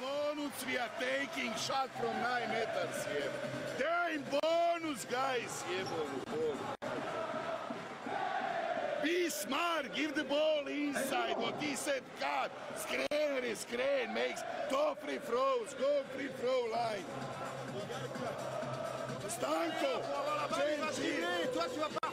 bonus, we are taking shot from 9 meters here. They're in bonus, guys. Be smart, give the ball inside. What he said, cut, screen, screen, makes two free throws, go free throw line. Stanko, change it.